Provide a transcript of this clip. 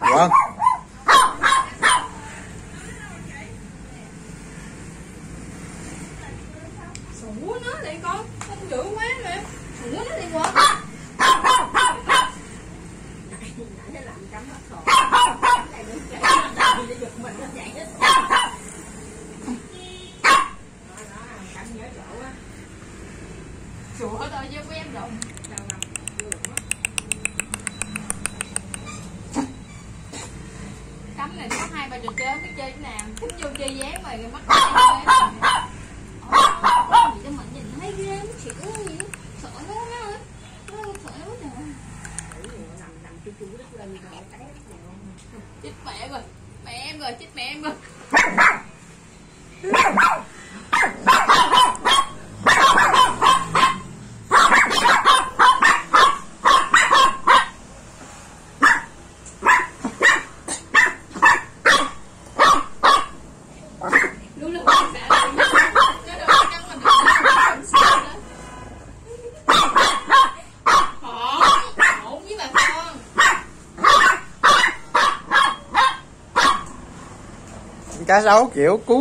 Dạ. vâng sủa nó đi con không dữ quá nè. Sủa nó đi qua nó làm cắm nó chạy nó giật mình nó chạy hết đó đó cắm nhớ chỗ á sủa thôi chứ của em rồi đâu nằm giường á cắm này có hai ba trò chơi biết chơi cái nào. Thích vô chơi vé mà mắc cái gì cho mình nhìn thấy ghê nó chịu gì sợ nó nó sợ nó nè nằm nằm rồi chết mẹ rồi, mẹ em rồi, chết mẹ em rồi. Cá sấu kiểu cú